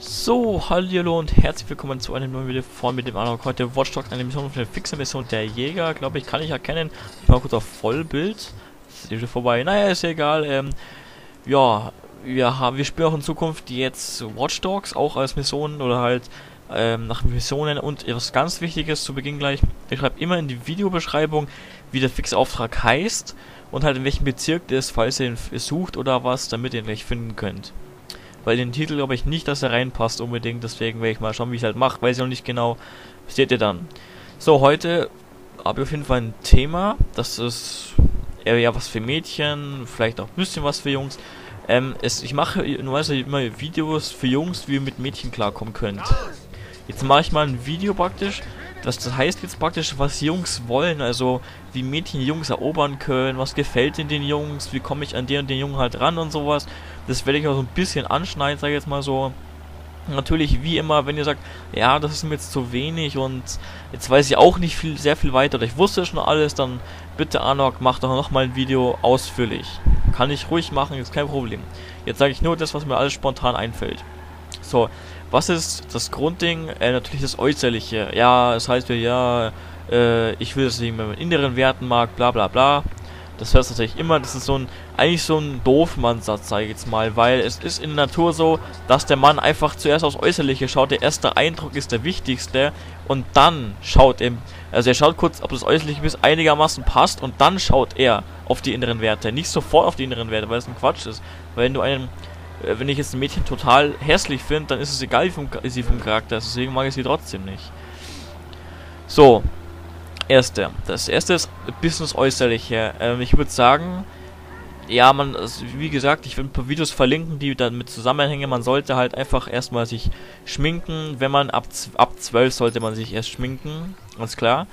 So, hallo und herzlich willkommen zu einem neuen Video von mit dem anderen heute Watch Dogs, eine Mission, eine fixe Mission der Jäger, glaube ich, kann ich erkennen. Ich mal kurz auf Vollbild. Das ist vorbei. Naja, ist egal. Ähm, ja, wir haben, wir spielen auch in Zukunft jetzt Watch Dogs, auch als Missionen oder halt ähm, nach Missionen und etwas ganz Wichtiges zu Beginn gleich. Ich schreibe immer in die Videobeschreibung, wie der fixe Auftrag heißt und halt in welchem Bezirk der ist, falls ihr ihn sucht oder was, damit ihr ihn gleich finden könnt. Weil den Titel glaube ich nicht, dass er reinpasst unbedingt. Deswegen werde ich mal schauen, wie ich es halt mache. Weiß ich noch nicht genau. Seht ihr dann. So, heute habe ich auf jeden Fall ein Thema. Das ist eher ja was für Mädchen. Vielleicht auch ein bisschen was für Jungs. Ähm, es, ich mache normalerweise immer Videos für Jungs, wie ihr mit Mädchen klarkommen könnt. Jetzt mache ich mal ein Video praktisch. Das, das heißt jetzt praktisch, was Jungs wollen. Also, wie Mädchen Jungs erobern können. Was gefällt in den Jungs. Wie komme ich an den und den Jungen halt ran und sowas. Das werde ich auch so ein bisschen anschneiden, sage ich jetzt mal so. Natürlich, wie immer, wenn ihr sagt, ja, das ist mir jetzt zu wenig und jetzt weiß ich auch nicht viel, sehr viel weiter oder ich wusste schon alles, dann bitte Anok, mach doch nochmal ein Video ausführlich. Kann ich ruhig machen, ist kein Problem. Jetzt sage ich nur das, was mir alles spontan einfällt. So, was ist das Grundding? Äh, natürlich das Äußerliche. Ja, es das heißt ja, äh, ich will, dass ich mit inneren Werten mag, bla bla bla. Das hörst du tatsächlich immer. Das ist so ein, eigentlich so ein Doofmann-Satz, sage ich jetzt mal. Weil es ist in der Natur so, dass der Mann einfach zuerst aufs Äußerliche schaut. Der erste Eindruck ist der wichtigste. Und dann schaut er, also er schaut kurz, ob das Äußerliche bis einigermaßen passt. Und dann schaut er auf die inneren Werte. Nicht sofort auf die inneren Werte, weil es ein Quatsch ist. Weil wenn du einen, äh, wenn ich jetzt ein Mädchen total hässlich finde, dann ist es egal, wie sie vom Charakter ist. Deswegen mag ich sie trotzdem nicht. So, erste. Das erste ist Business äußerliche. Ähm, ich würde sagen, ja, man, also wie gesagt, ich will ein paar Videos verlinken, die damit zusammenhängen. Man sollte halt einfach erstmal sich schminken. Wenn man ab, ab 12 sollte man sich erst schminken, ganz klar.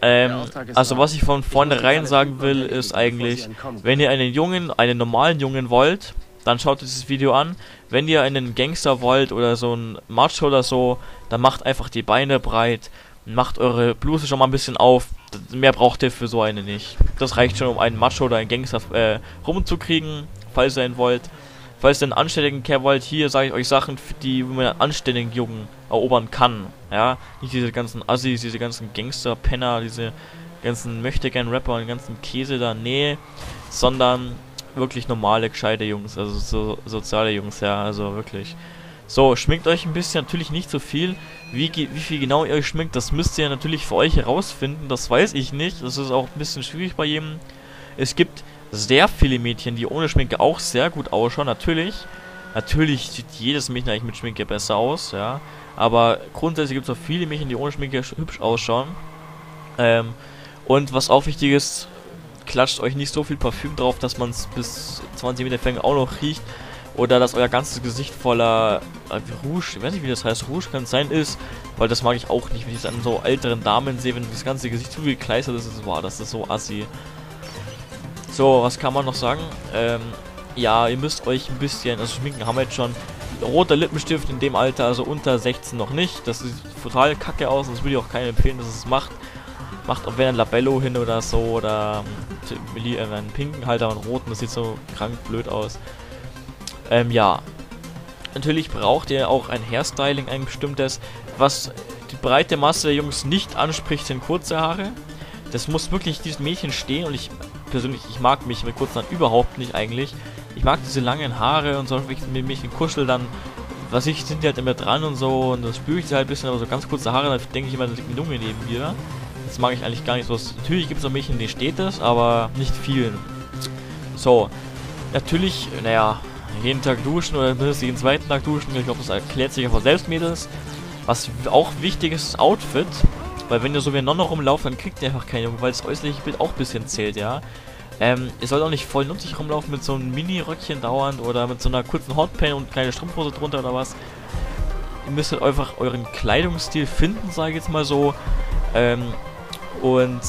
Ähm, also was ich von vornherein sagen will, ist eigentlich, wenn ihr einen Jungen, einen normalen Jungen wollt, dann schaut dieses Video an. Wenn ihr einen Gangster wollt oder so ein Macho oder so, dann macht einfach die Beine breit macht eure Bluse schon mal ein bisschen auf. Mehr braucht ihr für so eine nicht. Das reicht schon, um einen Macho oder einen Gangster äh, rumzukriegen, falls ihr ihn wollt. Falls ihr einen anständigen Kerl wollt, hier sage ich euch Sachen, die man einen anständigen Jungen erobern kann. Ja, nicht diese ganzen Assis, diese ganzen Gangster-Penner, diese ganzen Möchtegern-Rapper und ganzen Käse da, nee, sondern wirklich normale, gescheite Jungs, also so soziale Jungs, ja, also wirklich. So, schminkt euch ein bisschen, natürlich nicht so viel. Wie, wie viel genau ihr euch schminkt, das müsst ihr natürlich für euch herausfinden. Das weiß ich nicht. Das ist auch ein bisschen schwierig bei jedem. Es gibt sehr viele Mädchen, die ohne Schminke auch sehr gut ausschauen. Natürlich. Natürlich sieht jedes Mädchen eigentlich mit Schminke besser aus, ja. Aber grundsätzlich gibt es auch viele Mädchen, die ohne Schminke hübsch ausschauen. Ähm, und was auch wichtig ist, klatscht euch nicht so viel Parfüm drauf, dass man es bis 20 Meter Fänge auch noch riecht. Oder dass euer ganzes Gesicht voller äh, Rouge, ich weiß nicht wie das heißt, Rouge kann es sein ist, weil das mag ich auch nicht, wenn ich es an so älteren Damen sehe, wenn das ganze Gesicht zu viel gekleistert ist, ist wow, das ist so assi. So, was kann man noch sagen? Ähm, ja, ihr müsst euch ein bisschen, also schminken haben wir jetzt schon. Roter Lippenstift in dem Alter, also unter 16 noch nicht. Das sieht total kacke aus, das würde ich auch keinem empfehlen, dass es macht. Macht auch wenn ein Labello hin oder so oder ähm, einen pinken Halter und roten, das sieht so krank blöd aus. Ähm, ja. Natürlich braucht ihr auch ein Hairstyling, ein bestimmtes. Was die breite Masse der Jungs nicht anspricht, sind kurze Haare. Das muss wirklich diesem Mädchen stehen und ich persönlich, ich mag mich mit kurzen Haaren überhaupt nicht eigentlich. Ich mag diese langen Haare und so, wenn ich mit Mädchen kuschel, dann, was ich, sind die halt immer dran und so und dann spüre ich sie halt ein bisschen, aber so ganz kurze Haare, da denke ich immer, da liegt ein Junge neben mir. Das mag ich eigentlich gar nicht so. Natürlich gibt es auch Mädchen, denen steht das, aber nicht vielen. So, natürlich, naja, jeden Tag duschen oder mindestens jeden zweiten Tag duschen. Ich glaube, das erklärt sich einfach selbst, Mädels. Was auch wichtig ist, ist Outfit. Weil wenn ihr so wie ein Nonno rumlauft, dann kriegt ihr einfach keine Junge, weil das äußerliche Bild auch ein bisschen zählt, ja. Ähm, ihr sollt auch nicht voll nutzig rumlaufen mit so einem Mini-Röckchen dauernd oder mit so einer kurzen Hotpan und kleine Strumpfhose drunter oder was. Ihr müsst halt einfach euren Kleidungsstil finden, sage ich jetzt mal so. Ähm, und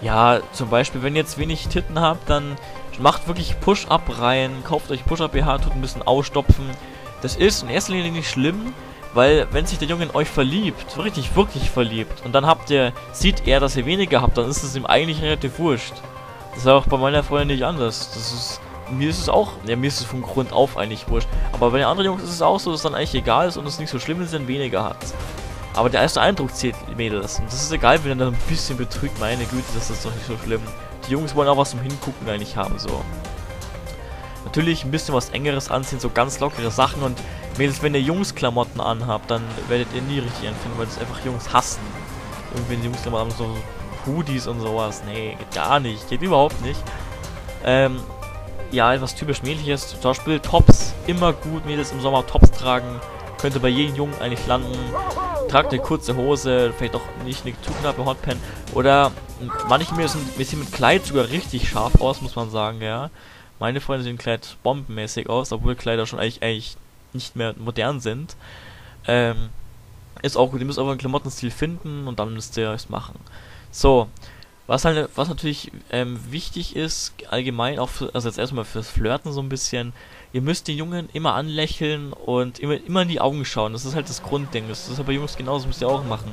ja, zum Beispiel, wenn ihr jetzt wenig Titten habt, dann Macht wirklich Push-Up rein, kauft euch Push-Up-BH, tut ein bisschen ausstopfen. Das ist in erster Linie nicht schlimm, weil wenn sich der Junge in euch verliebt, richtig, wirklich verliebt, und dann habt ihr, sieht er, dass ihr weniger habt, dann ist es ihm eigentlich relativ wurscht. Das ist auch bei meiner Freundin nicht anders. Das ist mir ist es auch, ja, mir ist es von Grund auf eigentlich wurscht. Aber bei den anderen Jungs ist es auch so, dass es dann eigentlich egal ist und es nicht so schlimm ist, wenn weniger hat. Aber der erste Eindruck zählt, Mädels. Und das ist egal, wenn er dann ein bisschen betrügt. Meine Güte, das ist doch nicht so schlimm. Die Jungs wollen auch was zum Hingucken eigentlich haben, so. Natürlich ein bisschen was engeres anziehen, so ganz lockere Sachen. Und Mädels, wenn ihr Jungs-Klamotten anhabt, dann werdet ihr nie richtig empfinden, weil das einfach Jungs hassen. Irgendwie die Jungs-Klamotten haben so Hoodies und sowas. Nee, gar nicht. Geht überhaupt nicht. Ähm, ja, etwas typisch männliches. Zum Beispiel Tops. Immer gut, Mädels im Sommer Tops tragen. Könnte bei jedem Jungen eigentlich landen. Tragt eine kurze Hose, vielleicht auch nicht eine zu knappe Hotpan. Oder manche Mädels sehen mit Kleid sogar richtig scharf aus, muss man sagen, ja. Meine Freunde sehen Kleid bombenmäßig aus, obwohl Kleider schon eigentlich, eigentlich nicht mehr modern sind. Ähm, ist auch gut, ihr müsst euren Klamottenstil finden und dann müsst ihr es machen. So, was halt, was natürlich ähm, wichtig ist, allgemein auch, für, also jetzt erstmal fürs Flirten so ein bisschen, ihr müsst den Jungen immer anlächeln und immer, immer in die Augen schauen. Das ist halt das Grundding. Das ist halt bei Jungs genauso, müsst ihr auch machen.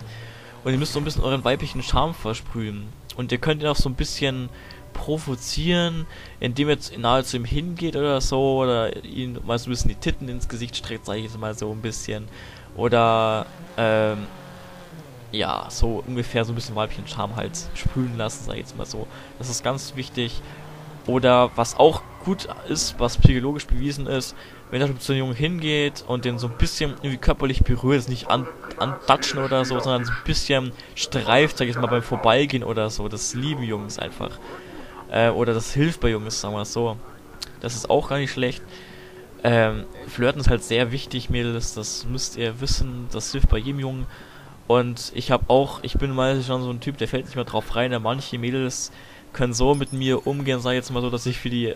Und ihr müsst so ein bisschen euren weiblichen Charme versprühen. Und ihr könnt ihn auch so ein bisschen provozieren, indem ihr nahe zu ihm hingeht oder so, oder ihn mal so ein bisschen die Titten ins Gesicht streckt, sage ich jetzt mal so ein bisschen. Oder, ähm, ja, so ungefähr so ein bisschen weiblichen Charme halt sprühen lassen, sag ich jetzt mal so. Das ist ganz wichtig. Oder was auch gut ist, was psychologisch bewiesen ist, wenn er zu einem Jungen hingeht und den so ein bisschen irgendwie körperlich berührt, ist nicht an, antatschen oder so, sondern so ein bisschen streift, sag ich jetzt mal, beim Vorbeigehen oder so. Das lieben Jungs einfach. Äh, oder das hilft bei Jungs, sagen wir so. Das ist auch gar nicht schlecht. Ähm, Flirten ist halt sehr wichtig, Mädels, das müsst ihr wissen, das hilft bei jedem Jungen. Und ich habe auch, ich bin mal schon so ein Typ, der fällt nicht mehr drauf rein, manche Mädels können so mit mir umgehen, sag ich jetzt mal so, dass ich für die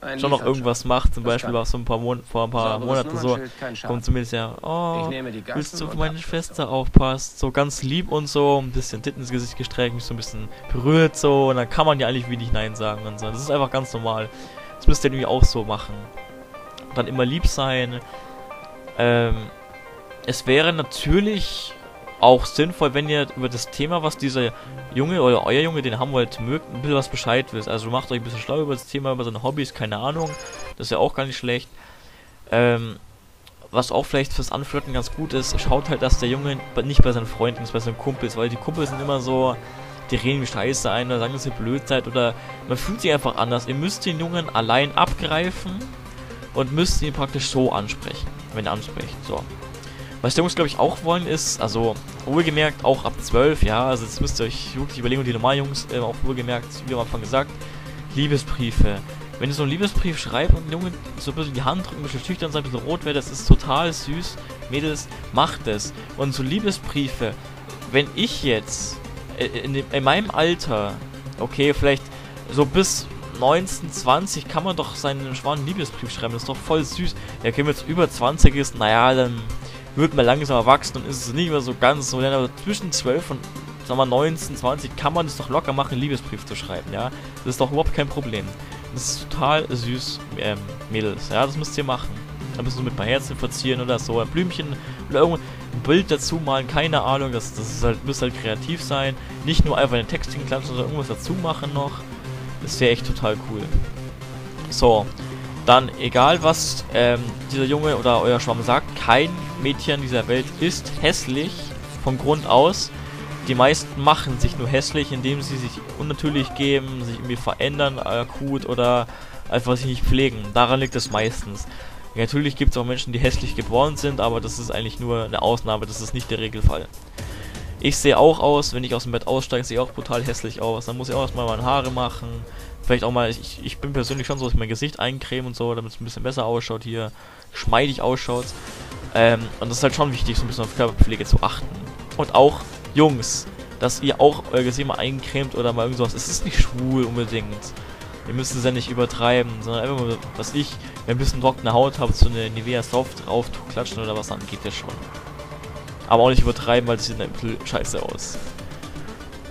ein schon noch irgendwas macht. Zum Beispiel war so ein paar Mon vor ein paar Monaten so, kommt zumindest ja, oh, willst du auf meine Schwester aufpassen? So ganz lieb und so, ein bisschen Titten ins Gesicht gestreckt, mich so ein bisschen berührt so und dann kann man ja eigentlich wenig Nein sagen und so. Das ist einfach ganz normal. Das müsst ihr irgendwie auch so machen. Und dann immer lieb sein. Ähm, es wäre natürlich auch sinnvoll, wenn ihr über das Thema, was dieser Junge oder euer Junge, den haben wollt, mögt, ein bisschen was Bescheid wisst. Also macht euch ein bisschen schlau über das Thema, über seine Hobbys, keine Ahnung. Das ist ja auch gar nicht schlecht. Ähm, was auch vielleicht fürs Anflirten ganz gut ist, schaut halt, dass der Junge nicht bei seinen Freunden ist, bei seinen Kumpels, weil die Kumpels sind immer so, die reden wie Scheiße ein oder sagen, dass ihr blöd seid oder man fühlt sich einfach anders. Ihr müsst den Jungen allein abgreifen und müsst ihn praktisch so ansprechen, wenn ihr ansprecht. So. Was die Jungs, glaube ich, auch wollen, ist, also wohlgemerkt auch ab 12, ja, also jetzt müsst ihr euch wirklich überlegen, und die normalen Jungs äh, auch wohlgemerkt, wie am Anfang gesagt, Liebesbriefe. Wenn ihr so einen Liebesbrief schreibt und Junge so ein bisschen die Hand drückt, ein bisschen schüchtern sein, ein bisschen rot wird, das ist total süß. Mädels, macht es. Und so Liebesbriefe, wenn ich jetzt äh, in, dem, in meinem Alter, okay, vielleicht so bis 19, 20 kann man doch seinen schwanen Liebesbrief schreiben, das ist doch voll süß. Ja, okay, wenn man jetzt über 20 ist, naja, dann wird man langsam erwachsen und ist es nicht mehr so ganz so. Aber zwischen 12 und sagen wir 19, 20 kann man es doch locker machen, einen Liebesbrief zu schreiben, ja. Das ist doch überhaupt kein Problem. Das ist total süß, ähm, Mädels, ja, das müsst ihr machen. Da müssen wir mit ein paar Herzen verzieren oder so, ein Blümchen oder irgendwo ein Bild dazu malen, keine Ahnung, das, das ist halt, müsst halt kreativ sein. Nicht nur einfach einen Text hinklatschen, sondern irgendwas dazu machen noch. Das wäre echt total cool. So, dann, egal was ähm, dieser Junge oder euer Schwamm sagt, kein Mädchen dieser Welt ist hässlich vom Grund aus. Die meisten machen sich nur hässlich, indem sie sich unnatürlich geben, sich irgendwie verändern akut oder einfach sich nicht pflegen. Daran liegt es meistens. Natürlich gibt es auch Menschen, die hässlich geboren sind, aber das ist eigentlich nur eine Ausnahme, das ist nicht der Regelfall. Ich sehe auch aus, wenn ich aus dem Bett aussteige, sehe ich auch brutal hässlich aus. Dann muss ich auch erstmal meine Haare machen, Vielleicht auch mal, ich, ich bin persönlich schon so, dass ich mein Gesicht eincreme und so, damit es ein bisschen besser ausschaut hier, geschmeidig ausschaut. Ähm, und das ist halt schon wichtig, so ein bisschen auf Körperpflege zu achten. Und auch, Jungs, dass ihr auch euer Gesicht mal eincremt oder mal irgendwas. Es ist nicht schwul unbedingt. Ihr müsst es ja nicht übertreiben, sondern einfach mal, was ich, wenn ein bisschen trockene Haut habt, so eine Nivea Soft drauf klatschen oder was, dann geht das schon. Aber auch nicht übertreiben, weil es sieht ein bisschen scheiße aus.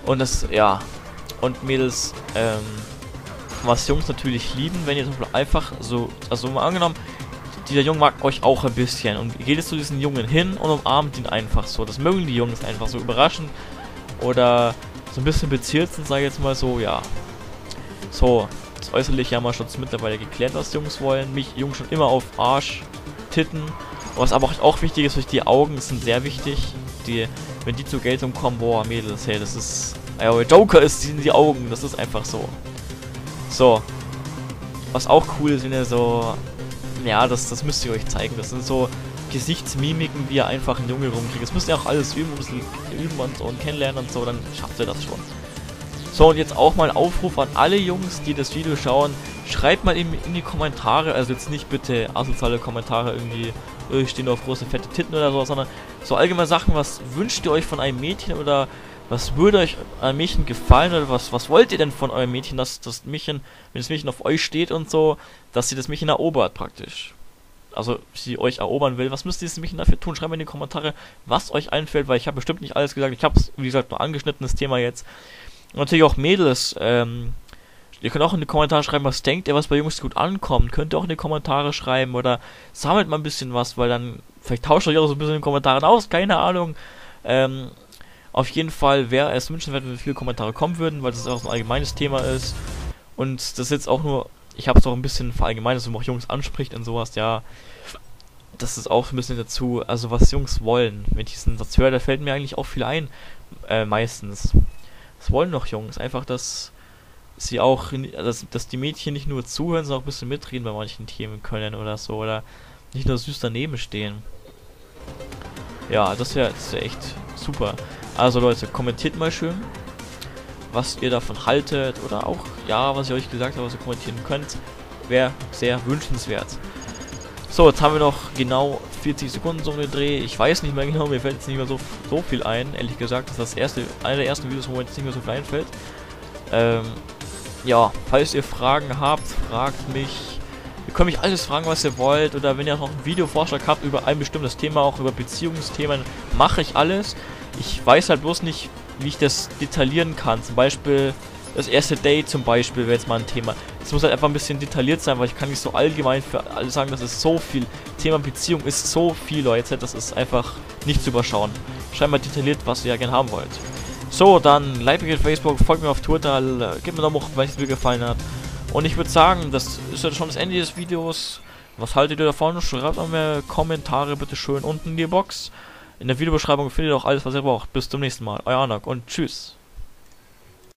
Und das, ja. Und Mädels, ähm, was Jungs natürlich lieben, wenn ihr zum Beispiel einfach so, also mal angenommen, dieser Junge mag euch auch ein bisschen und geht es zu diesem Jungen hin und umarmt ihn einfach so. Das mögen die Jungs einfach so überraschend oder so ein bisschen beziert sind, sage ich jetzt mal so, ja. So, das Äußerliche haben wir schon mittlerweile geklärt, was Jungs wollen. Mich Jungs schon immer auf Arsch, Titten. Was aber auch wichtig ist, durch die Augen sind sehr wichtig. Die, wenn die zur Geltung kommen, boah, Mädels, hey, das ist... Ja, Joker ist die, die Augen, das ist einfach so. So. Was auch cool ist, wenn ihr so... Ja, das, das müsst ihr euch zeigen. Das sind so Gesichtsmimiken, wie ihr einfach einen Junge rumkriegt. Das müsst ihr auch alles üben, üben und, und kennenlernen und so, dann schafft ihr das schon. So, und jetzt auch mal ein Aufruf an alle Jungs, die das Video schauen. Schreibt mal in, in die Kommentare, also jetzt nicht bitte asoziale Kommentare irgendwie, äh, ich stehe nur auf große fette Titten oder so, sondern so allgemein Sachen, was wünscht ihr euch von einem Mädchen oder was würde euch einem Mädchen gefallen oder was, was wollt ihr denn von eurem Mädchen, dass das Mädchen, wenn das Mädchen auf euch steht und so, dass sie das Mädchen erobert praktisch. Also sie euch erobern will, was müsst ihr Mädchen dafür tun? Schreibt mir in die Kommentare, was euch einfällt, weil ich habe bestimmt nicht alles gesagt. Ich habe es, wie gesagt, nur angeschnittenes Thema jetzt. Und natürlich auch Mädels. Ähm, ihr könnt auch in die Kommentare schreiben, was denkt ihr, was bei Jungs gut ankommt. Könnt ihr auch in die Kommentare schreiben oder sammelt mal ein bisschen was, weil dann vielleicht tauscht euch auch so ein bisschen in den Kommentaren aus, keine Ahnung. Ähm, auf jeden Fall wäre es wünschenswert, wenn viele Kommentare kommen würden, weil das auch so ein allgemeines Thema ist. Und das ist jetzt auch nur, ich habe es auch ein bisschen verallgemeinert, dass man auch Jungs anspricht und sowas, ja. Das ist auch ein bisschen dazu, also was Jungs wollen. Wenn ich diesen Satz höre, da fällt mir eigentlich auch viel ein, äh, meistens. Was wollen noch Jungs? Einfach, dass sie auch, dass, dass die Mädchen nicht nur zuhören, sondern auch ein bisschen mitreden bei manchen Themen können oder so. Oder nicht nur süß daneben stehen. Ja, das wäre wär echt super. Also Leute, kommentiert mal schön, was ihr davon haltet. Oder auch, ja, was ich euch gesagt habe, was ihr kommentieren könnt. Wäre sehr wünschenswert. So, jetzt haben wir noch genau 40 Sekunden so einen Dreh. Ich weiß nicht mehr genau, mir fällt jetzt nicht mehr so, so viel ein. Ehrlich gesagt, das ist das erste, einer der ersten Videos, wo mir jetzt nicht mehr so viel einfällt. Ähm, ja, falls ihr Fragen habt, fragt mich. Ihr könnt mich alles fragen, was ihr wollt. Oder wenn ihr noch einen Videovorschlag habt über ein bestimmtes Thema, auch über Beziehungsthemen, mache ich alles. Ich weiß halt bloß nicht, wie ich das detaillieren kann. Zum Beispiel das erste Date zum Beispiel wäre jetzt mal ein Thema. Es muss halt einfach ein bisschen detailliert sein, weil ich kann nicht so allgemein für alle sagen, das ist so viel. Thema Beziehung ist so viel, Leute. Das ist einfach nicht zu überschauen. Schreibt mal detailliert, was ihr ja gerne haben wollt. So, dann like mich auf Facebook, folgt mir auf Twitter, gebt mir einen Daumen hoch, wenn es dir gefallen hat. Und ich würde sagen, das ist jetzt schon das Ende des Videos. Was haltet ihr davon? Schreibt mir Kommentare bitte schön unten in die Box. In der Videobeschreibung findet ihr auch alles, was ihr braucht. Bis zum nächsten Mal. Euer Anak und tschüss.